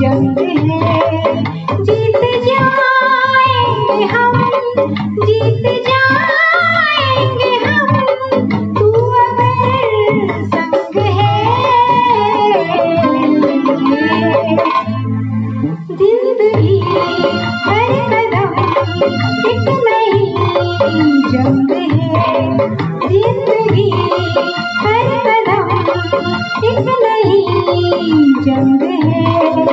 जंग है जीत जाए हम, जीत जाएँगे हम। तू अगर संग है ज़िंदगी हर कदम एक नई जंग है। ज़िंदगी हर कदम एक नई जंग